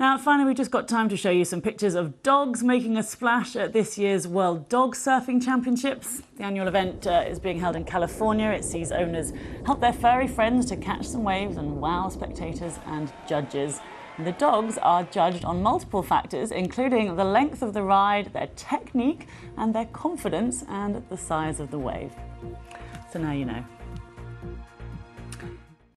Now, finally, we've just got time to show you some pictures of dogs making a splash at this year's World Dog Surfing Championships. The annual event uh, is being held in California. It sees owners help their furry friends to catch some waves and wow spectators and judges. And the dogs are judged on multiple factors, including the length of the ride, their technique, and their confidence and the size of the wave. So now you know.